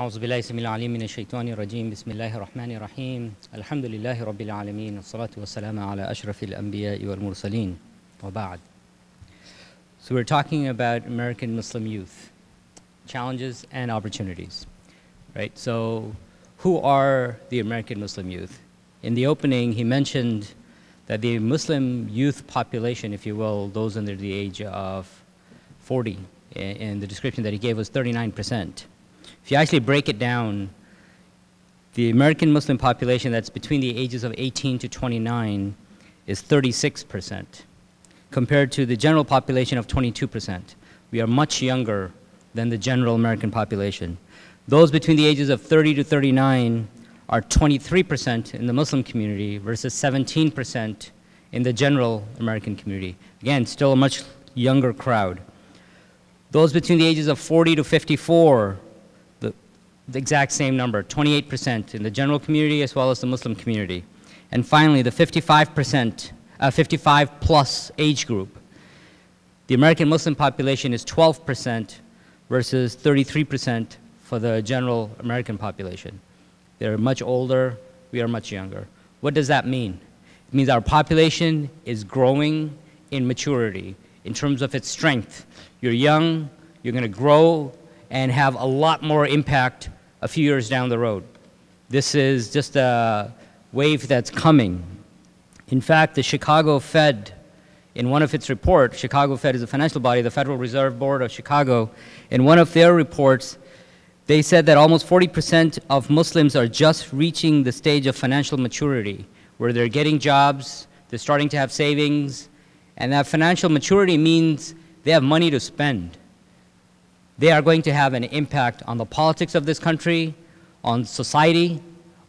أعوذ بالله السميع العليم من الشيطان الرجيم بسم الله الرحمن الرحيم الحمد لله رب العالمين والصلاة والسلام على أشرف الأنبياء والمرسلين وبعد So we're talking about American Muslim youth, challenges and opportunities, right? So who are the American Muslim youth? In the opening, he mentioned that the Muslim youth population, if you will, those under the age of 40, in the description that he gave was 39%. If you actually break it down, the American Muslim population that's between the ages of 18 to 29 is 36%, compared to the general population of 22%. We are much younger than the general American population. Those between the ages of 30 to 39 are 23% in the Muslim community versus 17% in the general American community. Again, still a much younger crowd. Those between the ages of 40 to 54 the exact same number, 28% in the general community as well as the Muslim community. And finally, the 55%, uh, 55 plus age group. The American Muslim population is 12% versus 33% for the general American population. They're much older, we are much younger. What does that mean? It means our population is growing in maturity in terms of its strength. You're young, you're going to grow and have a lot more impact a few years down the road. This is just a wave that's coming. In fact, the Chicago Fed, in one of its reports, Chicago Fed is a financial body, the Federal Reserve Board of Chicago, in one of their reports, they said that almost 40% of Muslims are just reaching the stage of financial maturity, where they're getting jobs, they're starting to have savings, and that financial maturity means they have money to spend they are going to have an impact on the politics of this country, on society,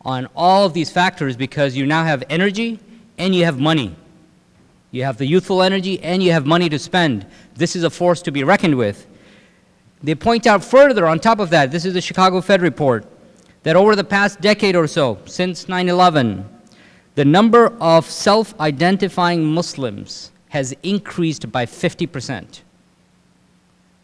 on all of these factors because you now have energy and you have money. You have the youthful energy and you have money to spend. This is a force to be reckoned with. They point out further on top of that, this is the Chicago Fed report, that over the past decade or so, since 9 11, the number of self identifying Muslims has increased by 50 percent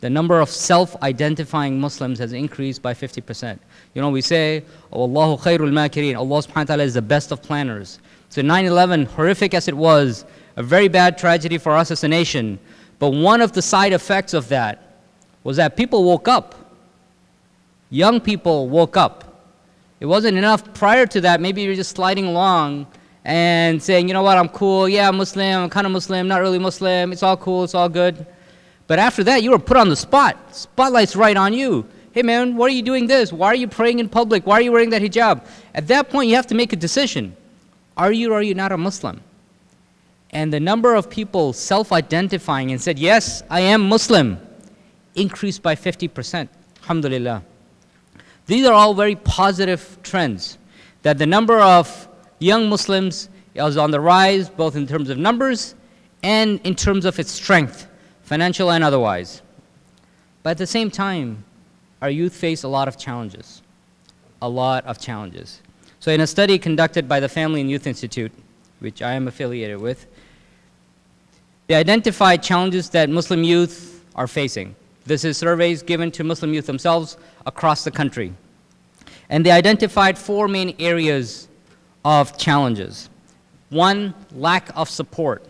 the number of self-identifying Muslims has increased by 50%. You know, we say, oh, Allahu khairul makirin, Allah subhanahu wa ta'ala is the best of planners. So 9-11, horrific as it was, a very bad tragedy for us as a nation, but one of the side effects of that was that people woke up. Young people woke up. It wasn't enough prior to that, maybe you're just sliding along and saying, you know what, I'm cool, yeah, I'm Muslim, I'm kind of Muslim, not really Muslim, it's all cool, it's all good. But after that, you were put on the spot. Spotlight's right on you. Hey man, why are you doing this? Why are you praying in public? Why are you wearing that hijab? At that point, you have to make a decision. Are you or are you not a Muslim? And the number of people self identifying and said, Yes, I am Muslim, increased by 50%. Alhamdulillah. These are all very positive trends. That the number of young Muslims is on the rise, both in terms of numbers and in terms of its strength financial and otherwise. But at the same time, our youth face a lot of challenges, a lot of challenges. So in a study conducted by the Family and Youth Institute, which I am affiliated with, they identified challenges that Muslim youth are facing. This is surveys given to Muslim youth themselves across the country. And they identified four main areas of challenges. One, lack of support.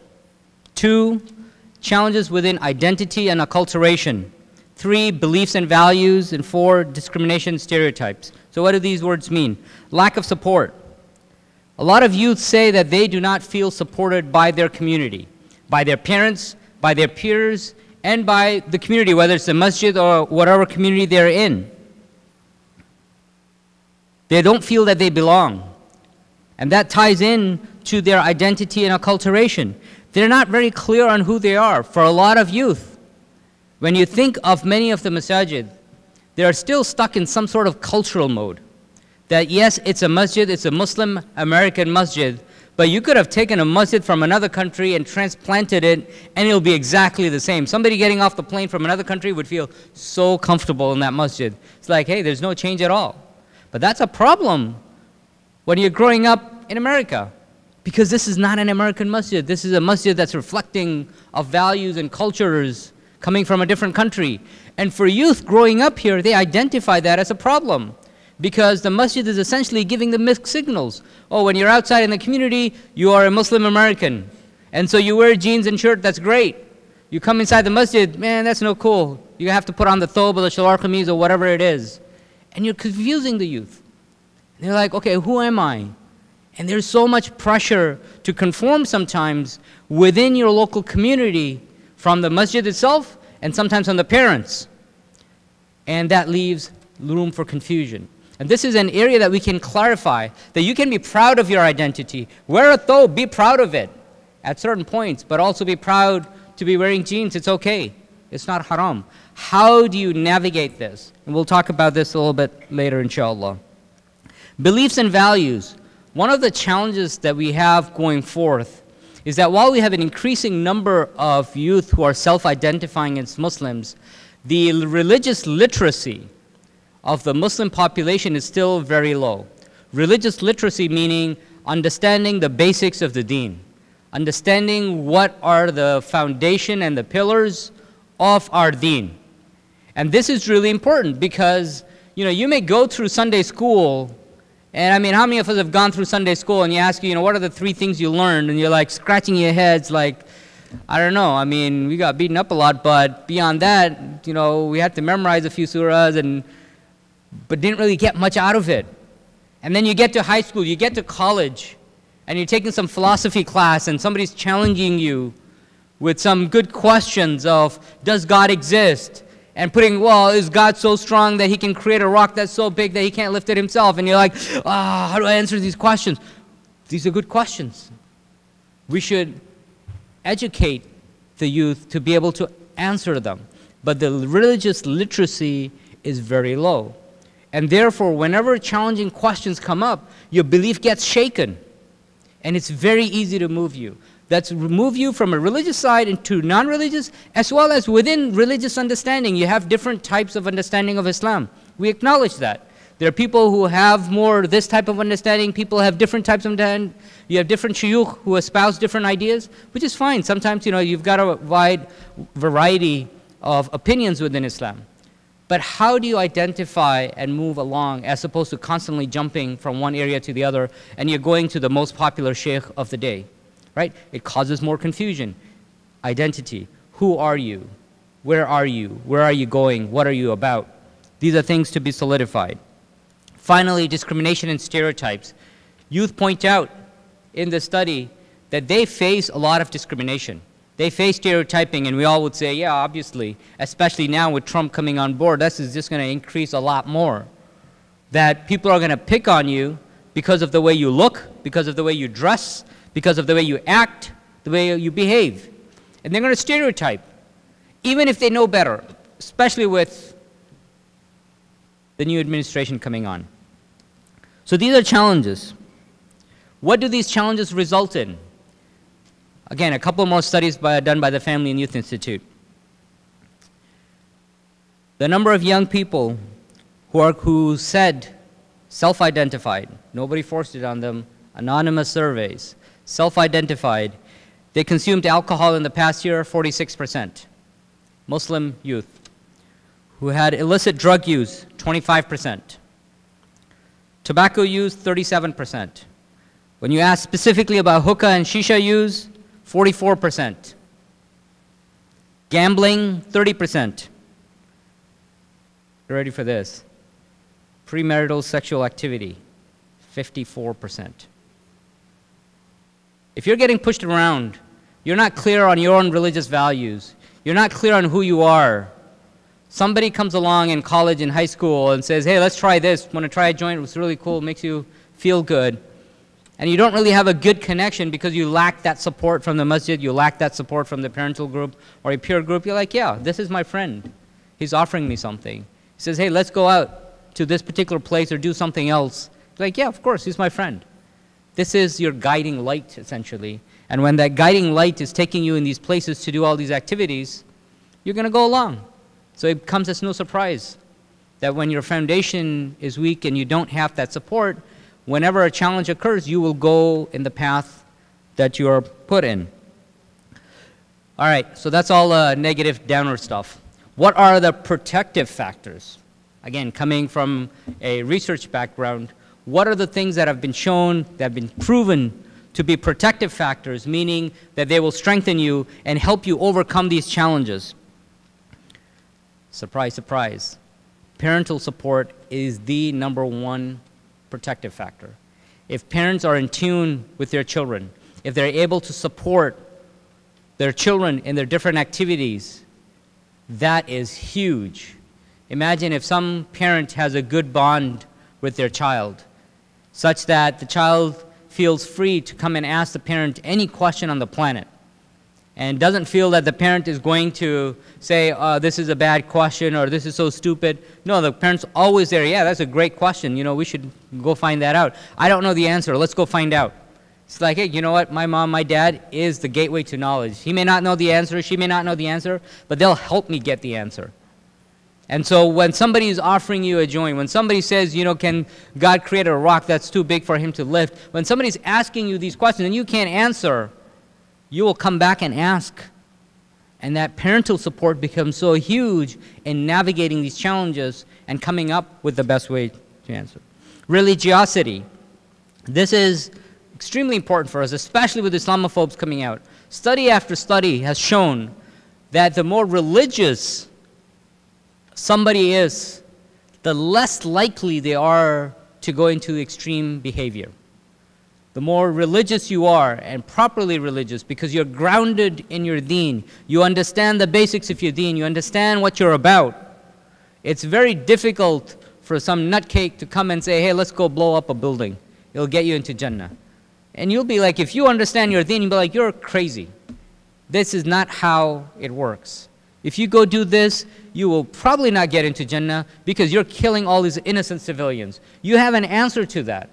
Two, challenges within identity and acculturation. Three, beliefs and values. And four, discrimination stereotypes. So what do these words mean? Lack of support. A lot of youth say that they do not feel supported by their community, by their parents, by their peers, and by the community, whether it's the masjid or whatever community they're in. They don't feel that they belong. And that ties in to their identity and acculturation. They're not very clear on who they are for a lot of youth. When you think of many of the masajid, they are still stuck in some sort of cultural mode. That yes, it's a masjid, it's a Muslim American masjid, but you could have taken a masjid from another country and transplanted it, and it'll be exactly the same. Somebody getting off the plane from another country would feel so comfortable in that masjid. It's like, hey, there's no change at all. But that's a problem when you're growing up in America. Because this is not an American masjid. This is a masjid that's reflecting of values and cultures coming from a different country. And for youth growing up here, they identify that as a problem. because the masjid is essentially giving them mixed signals. Oh, when you're outside in the community, you are a Muslim American. And so you wear jeans and shirt, that's great. You come inside the masjid, man, that's no cool. You have to put on the thobe or the shalwar kameez or whatever it is. And you're confusing the youth. They're like, okay, who am I? And there's so much pressure to conform sometimes within your local community from the masjid itself and sometimes from the parents. And that leaves room for confusion. And this is an area that we can clarify that you can be proud of your identity. Wear a thobe, be proud of it at certain points, but also be proud to be wearing jeans. It's okay. It's not haram. How do you navigate this? And we'll talk about this a little bit later, inshallah. Beliefs and values. One of the challenges that we have going forth is that while we have an increasing number of youth who are self identifying as Muslims, the religious literacy of the Muslim population is still very low. Religious literacy meaning understanding the basics of the deen, understanding what are the foundation and the pillars of our deen. And this is really important because you know you may go through Sunday school and I mean, how many of us have gone through Sunday school and you ask you, you know, what are the three things you learned? And you're like scratching your heads, like, I don't know. I mean, we got beaten up a lot, but beyond that, you know, we had to memorize a few surahs and but didn't really get much out of it. And then you get to high school, you get to college, and you're taking some philosophy class, and somebody's challenging you with some good questions of Does God exist? And putting, well, is God so strong that he can create a rock that's so big that he can't lift it himself? And you're like, ah, oh, how do I answer these questions? These are good questions. We should educate the youth to be able to answer them. But the religious literacy is very low. And therefore, whenever challenging questions come up, your belief gets shaken. And it's very easy to move you. That's move you from a religious side into non religious, as well as within religious understanding. You have different types of understanding of Islam. We acknowledge that. There are people who have more this type of understanding, people have different types of understanding. You have different shuyukh who espouse different ideas, which is fine. Sometimes, you know, you've got a wide variety of opinions within Islam. But how do you identify and move along as opposed to constantly jumping from one area to the other and you're going to the most popular sheikh of the day? Right? It causes more confusion. Identity. Who are you? Where are you? Where are you going? What are you about? These are things to be solidified. Finally, discrimination and stereotypes. Youth point out in the study that they face a lot of discrimination. They face stereotyping, and we all would say, yeah, obviously, especially now with Trump coming on board, this is just going to increase a lot more. That people are going to pick on you because of the way you look, because of the way you dress, because of the way you act, the way you behave. And they're going to stereotype, even if they know better, especially with the new administration coming on. So these are challenges. What do these challenges result in? Again, a couple more studies by, done by the Family and Youth Institute. The number of young people who, are, who said, self identified, nobody forced it on them, anonymous surveys, self identified, they consumed alcohol in the past year 46%. Muslim youth. Who had illicit drug use 25%. Tobacco use 37%. When you ask specifically about hookah and shisha use, 44%. Gambling, 30%. You ready for this? Premarital sexual activity, 54%. If you're getting pushed around, you're not clear on your own religious values, you're not clear on who you are. Somebody comes along in college and high school and says, hey, let's try this. Want to try a joint? It's really cool, makes you feel good and you don't really have a good connection because you lack that support from the masjid, you lack that support from the parental group or a peer group, you're like, yeah, this is my friend. He's offering me something. He says, hey, let's go out to this particular place or do something else. You're like, yeah, of course, he's my friend. This is your guiding light, essentially. And when that guiding light is taking you in these places to do all these activities, you're going to go along. So it comes as no surprise that when your foundation is weak and you don't have that support, whenever a challenge occurs, you will go in the path that you are put in. All right, so that's all uh, negative, downward stuff. What are the protective factors? Again, coming from a research background, what are the things that have been shown, that have been proven to be protective factors, meaning that they will strengthen you and help you overcome these challenges? Surprise, surprise. Parental support is the number one protective factor. If parents are in tune with their children, if they're able to support their children in their different activities, that is huge. Imagine if some parent has a good bond with their child, such that the child feels free to come and ask the parent any question on the planet and doesn't feel that the parent is going to say, uh, this is a bad question or this is so stupid. No, the parent's always there. Yeah, that's a great question. You know, we should go find that out. I don't know the answer. Let's go find out. It's like, hey, you know what? My mom, my dad is the gateway to knowledge. He may not know the answer, she may not know the answer, but they'll help me get the answer. And so when somebody is offering you a joint, when somebody says, you know, can God create a rock that's too big for him to lift, when somebody's asking you these questions and you can't answer, you will come back and ask. And that parental support becomes so huge in navigating these challenges and coming up with the best way to answer. Religiosity. This is extremely important for us, especially with Islamophobes coming out. Study after study has shown that the more religious somebody is, the less likely they are to go into extreme behavior the more religious you are and properly religious because you're grounded in your deen, you understand the basics of your deen, you understand what you're about. It's very difficult for some nutcake to come and say, hey, let's go blow up a building. It'll get you into Jannah. And you'll be like, if you understand your deen, you'll be like, you're crazy. This is not how it works. If you go do this, you will probably not get into Jannah because you're killing all these innocent civilians. You have an answer to that.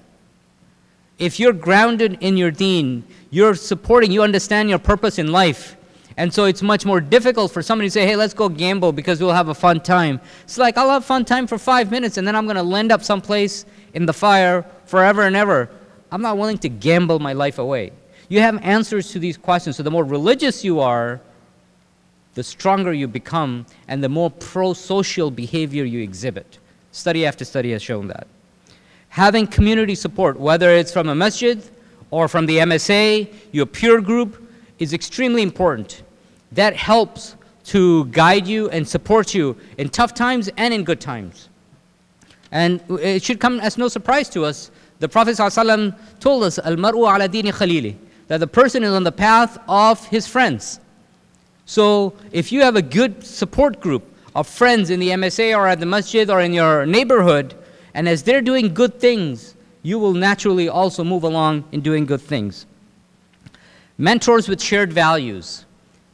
If you're grounded in your deen, you're supporting, you understand your purpose in life. And so it's much more difficult for somebody to say, hey, let's go gamble because we'll have a fun time. It's like, I'll have fun time for five minutes and then I'm going to land up someplace in the fire forever and ever. I'm not willing to gamble my life away. You have answers to these questions. So the more religious you are, the stronger you become and the more pro social behavior you exhibit. Study after study has shown that having community support, whether it's from a masjid or from the MSA, your peer group, is extremely important. That helps to guide you and support you in tough times and in good times. And it should come as no surprise to us. The Prophet ﷺ told us, Al-mar'u ala dini khalili, that the person is on the path of his friends. So if you have a good support group of friends in the MSA or at the masjid or in your neighborhood, and as they're doing good things, you will naturally also move along in doing good things. Mentors with shared values.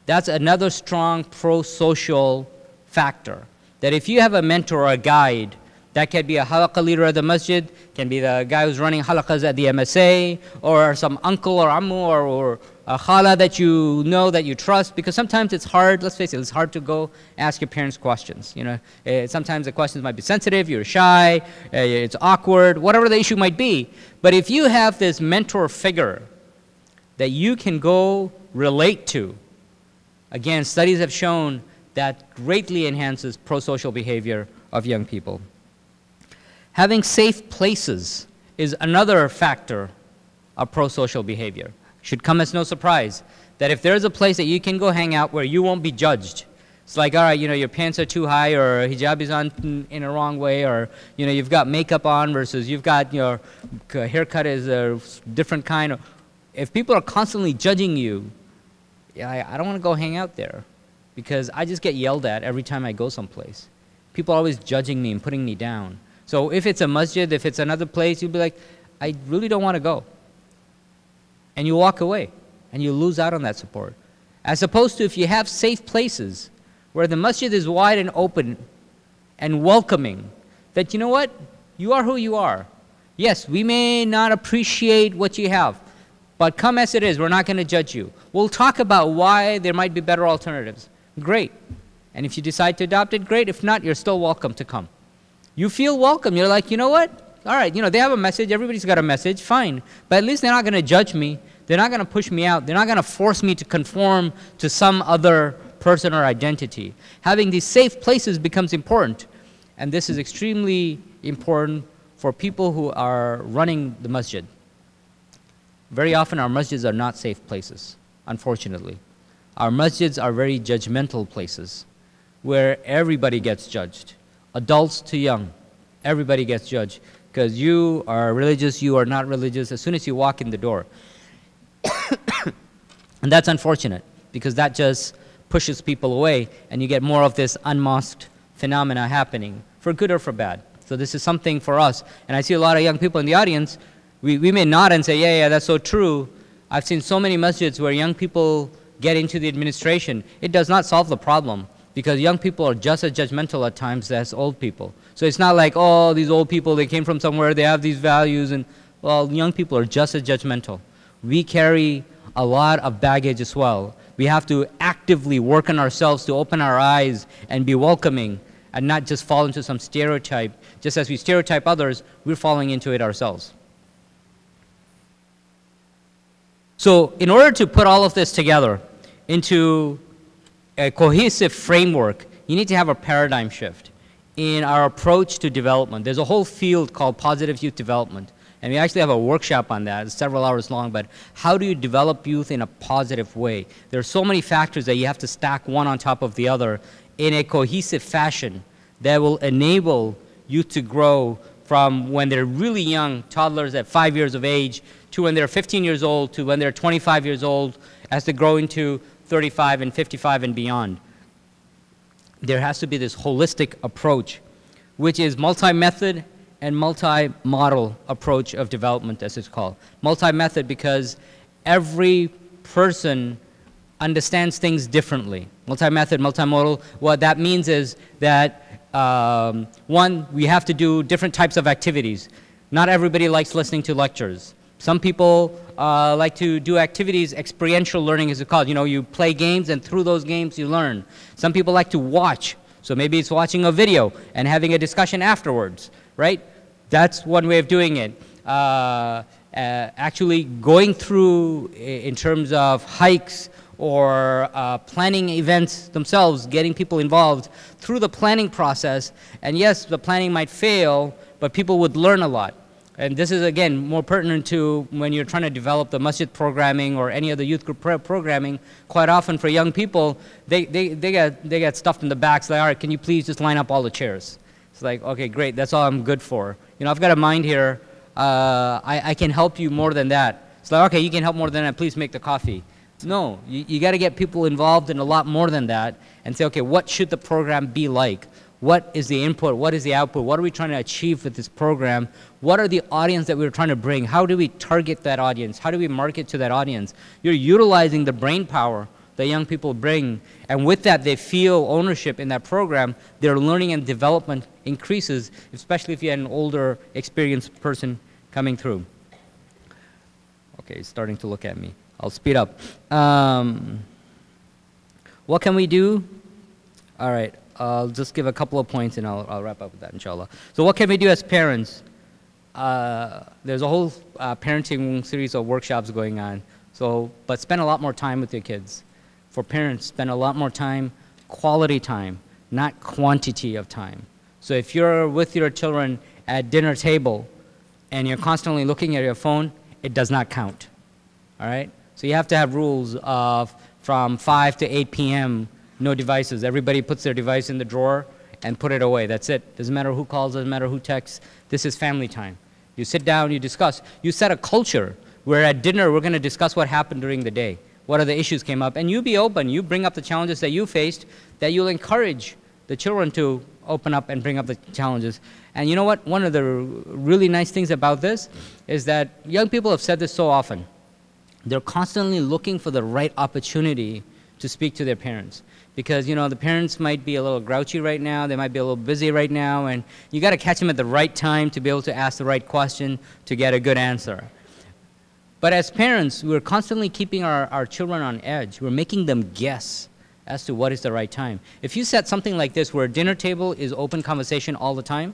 That's another strong pro social factor. That if you have a mentor or a guide, that can be a halaqah leader at the masjid, can be the guy who's running halaqahs at the MSA, or some uncle or ammu or, or a khala that you know, that you trust, because sometimes it's hard, let's face it, it's hard to go ask your parents questions. You know, uh, sometimes the questions might be sensitive, you're shy, uh, it's awkward, whatever the issue might be. But if you have this mentor figure that you can go relate to, again, studies have shown that greatly enhances pro-social behavior of young people. Having safe places is another factor of pro-social behavior should come as no surprise that if there's a place that you can go hang out where you won't be judged, it's like, all right, you know, your pants are too high or hijab is on in a wrong way or, you know, you've got makeup on versus you've got your haircut is a different kind. Of, if people are constantly judging you, yeah, I, I don't want to go hang out there because I just get yelled at every time I go someplace. People are always judging me and putting me down. So if it's a masjid, if it's another place, you'll be like, I really don't want to go and you walk away and you lose out on that support. As opposed to if you have safe places where the masjid is wide and open and welcoming, that you know what? You are who you are. Yes, we may not appreciate what you have, but come as it is, we're not going to judge you. We'll talk about why there might be better alternatives. Great. And if you decide to adopt it, great. If not, you're still welcome to come. You feel welcome. You're like, you know what? All right, you know, they have a message, everybody's got a message, fine. But at least they're not going to judge me. They're not going to push me out. They're not going to force me to conform to some other person or identity. Having these safe places becomes important. And this is extremely important for people who are running the masjid. Very often, our masjids are not safe places, unfortunately. Our masjids are very judgmental places where everybody gets judged, adults to young. Everybody gets judged because you are religious, you are not religious, as soon as you walk in the door. and that's unfortunate because that just pushes people away and you get more of this unmosqued phenomena happening, for good or for bad. So this is something for us. And I see a lot of young people in the audience. We, we may nod and say, yeah, yeah, that's so true. I've seen so many masjids where young people get into the administration. It does not solve the problem because young people are just as judgmental at times as old people. So it's not like, oh, these old people, they came from somewhere, they have these values, and well, young people are just as judgmental. We carry a lot of baggage as well. We have to actively work on ourselves to open our eyes and be welcoming and not just fall into some stereotype. Just as we stereotype others, we're falling into it ourselves. So, in order to put all of this together into a cohesive framework, you need to have a paradigm shift in our approach to development. There's a whole field called positive youth development. And we actually have a workshop on that. It's several hours long, but how do you develop youth in a positive way? There are so many factors that you have to stack one on top of the other in a cohesive fashion that will enable youth to grow from when they're really young, toddlers at five years of age, to when they're 15 years old, to when they're 25 years old, as they grow into 35 and 55 and beyond. There has to be this holistic approach, which is multi-method and multi-model approach of development, as it's called. Multi-method because every person understands things differently. Multi-method, multimodal, what that means is that, um, one, we have to do different types of activities. Not everybody likes listening to lectures. Some people uh, like to do activities, experiential learning is it called. You know, you play games and through those games you learn. Some people like to watch. So maybe it's watching a video and having a discussion afterwards, right? That's one way of doing it. Uh, uh, actually going through in terms of hikes or uh, planning events themselves, getting people involved through the planning process. And yes, the planning might fail, but people would learn a lot. And this is, again, more pertinent to when you're trying to develop the masjid programming or any other youth group programming. Quite often for young people, they, they, they, get, they get stuffed in the back. It's like, all right, can you please just line up all the chairs? It's like, okay, great, that's all I'm good for. You know, I've got a mind here. Uh, I, I can help you more than that. It's like, okay, you can help more than that. Please make the coffee. No, you, you got to get people involved in a lot more than that and say, okay, what should the program be like? What is the input? What is the output? What are we trying to achieve with this program? What are the audience that we're trying to bring? How do we target that audience? How do we market to that audience? You're utilizing the brain power that young people bring. And with that, they feel ownership in that program. Their learning and development increases, especially if you had an older, experienced person coming through. Okay, he's starting to look at me. I'll speed up. Um, what can we do? All right, I'll just give a couple of points and I'll, I'll wrap up with that, inshallah. So what can we do as parents? Uh, there's a whole uh, parenting series of workshops going on. So, but spend a lot more time with your kids for parents spend a lot more time, quality time, not quantity of time. So if you're with your children at dinner table and you're constantly looking at your phone, it does not count. All right? So you have to have rules of from 5 to 8 p.m., no devices. Everybody puts their device in the drawer and put it away. That's it. Doesn't matter who calls, doesn't matter who texts. This is family time. You sit down, you discuss. You set a culture where at dinner we're going to discuss what happened during the day what are the issues came up, and you be open. You bring up the challenges that you faced, that you'll encourage the children to open up and bring up the challenges. And you know what? One of the really nice things about this is that young people have said this so often. They're constantly looking for the right opportunity to speak to their parents. Because, you know, the parents might be a little grouchy right now, they might be a little busy right now, and you got to catch them at the right time to be able to ask the right question to get a good answer. But as parents, we're constantly keeping our, our children on edge. We're making them guess as to what is the right time. If you set something like this where dinner table is open conversation all the time,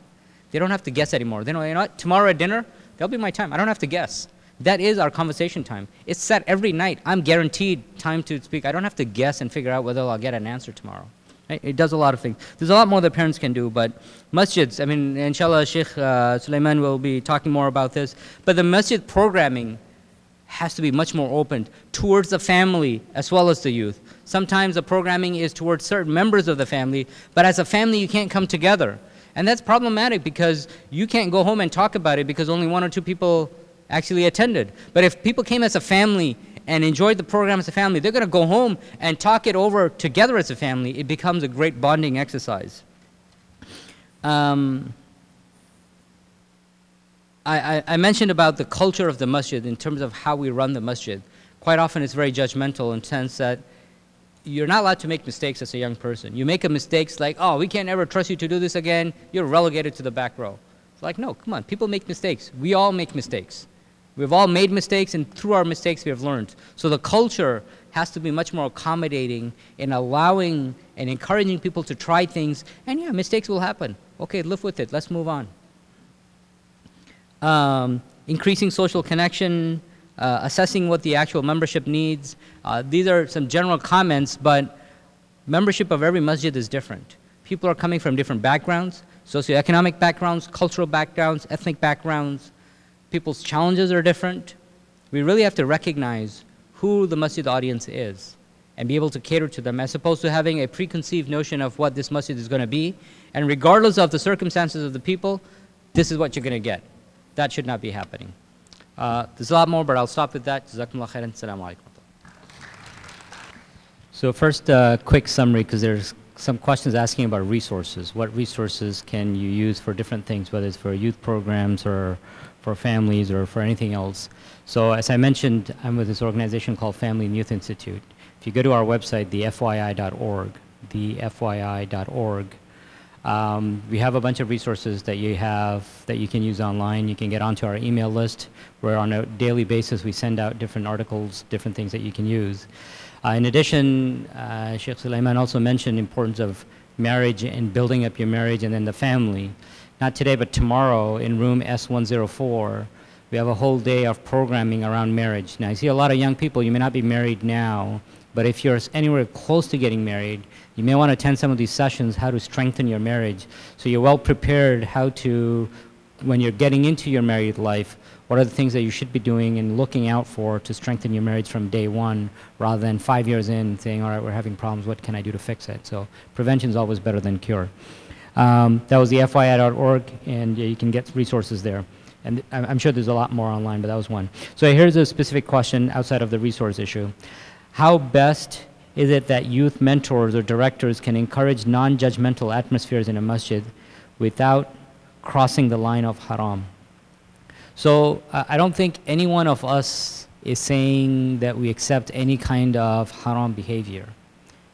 they don't have to guess anymore. They know, you know what, tomorrow at dinner, that'll be my time. I don't have to guess. That is our conversation time. It's set every night. I'm guaranteed time to speak. I don't have to guess and figure out whether I'll get an answer tomorrow. It does a lot of things. There's a lot more that parents can do, but masjids, I mean, inshallah, Sheikh uh, Sulaiman will be talking more about this, but the masjid programming has to be much more open towards the family as well as the youth. Sometimes the programming is towards certain members of the family, but as a family, you can't come together. And that's problematic because you can't go home and talk about it because only one or two people actually attended. But if people came as a family and enjoyed the program as a family, they're going to go home and talk it over together as a family. It becomes a great bonding exercise. Um, I, I, I, mentioned about the culture of the masjid in terms of how we run the masjid. Quite often it's very judgmental in the sense that you're not allowed to make mistakes as a young person. You make a mistake like, oh, we can't ever trust you to do this again, you're relegated to the back row. It's like, no, come on, people make mistakes. We all make mistakes. We've all made mistakes, and through our mistakes, we have learned. So the culture has to be much more accommodating in allowing and encouraging people to try things. And yeah, mistakes will happen. Okay, live with it. Let's move on. Um, increasing social connection, uh, assessing what the actual membership needs. Uh, these are some general comments, but membership of every masjid is different. People are coming from different backgrounds, socioeconomic backgrounds, cultural backgrounds, ethnic backgrounds people's challenges are different. We really have to recognize who the masjid audience is and be able to cater to them as opposed to having a preconceived notion of what this masjid is going to be. And regardless of the circumstances of the people, this is what you're going to get. That should not be happening. Uh, there's a lot more, but I'll stop with that. Jazakumullah khairan. Assalamu alaikum. So first, a uh, quick summary, because there's some questions asking about resources. What resources can you use for different things, whether it's for youth programs or for families or for anything else. So as I mentioned, I'm with this organization called Family and Youth Institute. If you go to our website, thefyi.org, thefyi.org, um, we have a bunch of resources that you have that you can use online. You can get onto our email list where on a daily basis we send out different articles, different things that you can use. Uh, in addition, uh, Sheikh Sulaiman also mentioned importance of marriage and building up your marriage and then the family not today, but tomorrow in room S104, we have a whole day of programming around marriage. Now, I see a lot of young people, you may not be married now, but if you're anywhere close to getting married, you may want to attend some of these sessions, how to strengthen your marriage. So you're well prepared how to, when you're getting into your married life, what are the things that you should be doing and looking out for to strengthen your marriage from day one rather than five years in saying, all right, we're having problems, what can I do to fix it? So prevention is always better than cure. Um, that was the FYI.org, and you can get resources there. And I'm sure there's a lot more online, but that was one. So here's a specific question outside of the resource issue. How best is it that youth mentors or directors can encourage non-judgmental atmospheres in a masjid without crossing the line of haram? So uh, I don't think any one of us is saying that we accept any kind of haram behavior.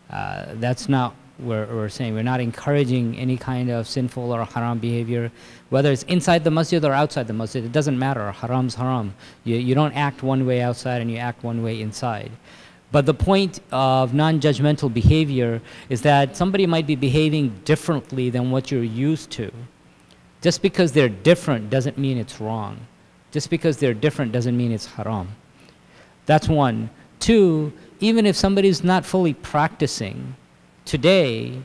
Uh, that's not we're, we're saying. We're not encouraging any kind of sinful or haram behavior, whether it's inside the masjid or outside the masjid. It doesn't matter. Haram's haram. You, you don't act one way outside and you act one way inside. But the point of non judgmental behavior is that somebody might be behaving differently than what you're used to. Just because they're different doesn't mean it's wrong. Just because they're different doesn't mean it's haram. That's one. Two, even if somebody's not fully practicing, today,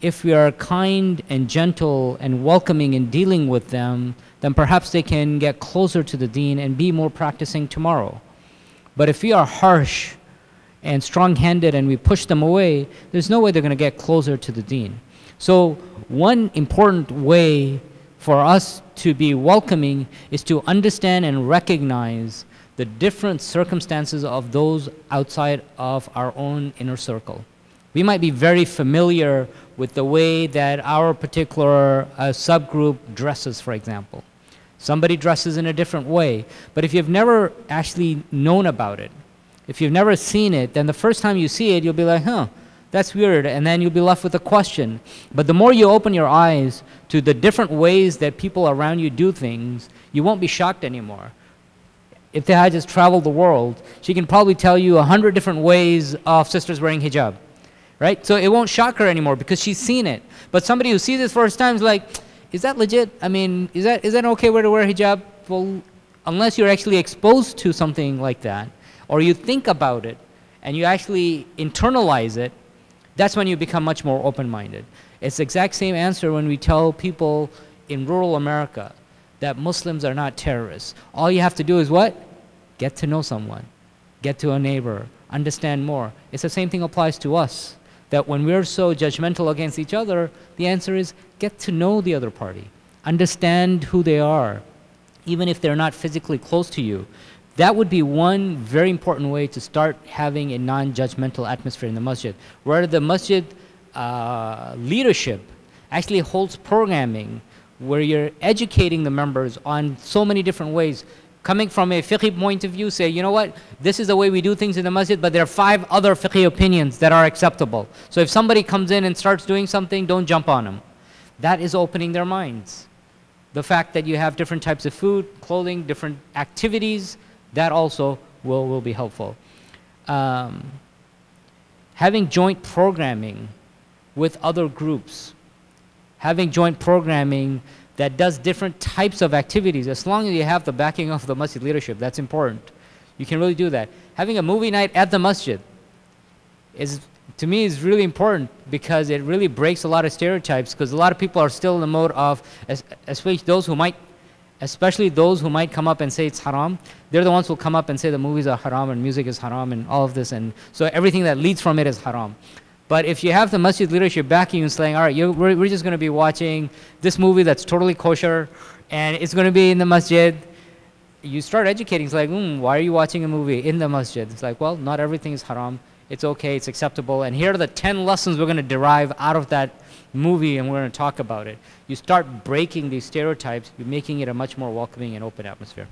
if we are kind and gentle and welcoming in dealing with them, then perhaps they can get closer to the deen and be more practicing tomorrow. But if we are harsh and strong handed and we push them away, there's no way they're going to get closer to the deen. So, one important way for us to be welcoming is to understand and recognize the different circumstances of those outside of our own inner circle. We might be very familiar with the way that our particular uh, subgroup dresses, for example. Somebody dresses in a different way. But if you've never actually known about it, if you've never seen it, then the first time you see it, you'll be like, huh, that's weird. And then you'll be left with a question. But the more you open your eyes to the different ways that people around you do things, you won't be shocked anymore. If they had just traveled the world, she can probably tell you a hundred different ways of sisters wearing hijab right? So it won't shock her anymore because she's seen it. But somebody who sees it first time is like, is that legit? I mean, is that is that okay way to wear hijab? Well, unless you're actually exposed to something like that, or you think about it, and you actually internalize it, That's when you become much more open minded. It's the exact same answer when we tell people in rural America that Muslims are not terrorists. All you have to do is what? Get to know someone, get to a neighbor, understand more. It's the same thing applies to us. That when we're so judgmental against each other, the answer is get to know the other party, understand who they are, even if they're not physically close to you. That would be one very important way to start having a non judgmental atmosphere in the masjid, where the masjid uh, leadership actually holds programming where you're educating the members on so many different ways. Coming from a fiqh point of view, say, you know what, this is the way we do things in the masjid, but there are five other fiqh opinions that are acceptable. So if somebody comes in and starts doing something, don't jump on them. That is opening their minds. The fact that you have different types of food, clothing, different activities, that also will, will be helpful. Um, having joint programming with other groups, having joint programming that does different types of activities, as long as you have the backing of the masjid leadership, that's important. You can really do that. Having a movie night at the masjid is, to me, is really important because it really breaks a lot of stereotypes because a lot of people are still in the mode of, especially those who might especially those who might come up and say it's haram, they're the ones who come up and say the movies are haram and music is haram and all of this. And so everything that leads from it is haram. But if you have the masjid leadership backing you and saying, all right, we're, we're just going to be watching this movie that's totally kosher and it's going to be in the masjid, you start educating. It's like, mm, why are you watching a movie in the masjid? It's like, well, not everything is haram. It's okay, it's acceptable. And here are the 10 lessons we're going to derive out of that movie and we're going to talk about it. You start breaking these stereotypes, you're making it a much more welcoming and open atmosphere.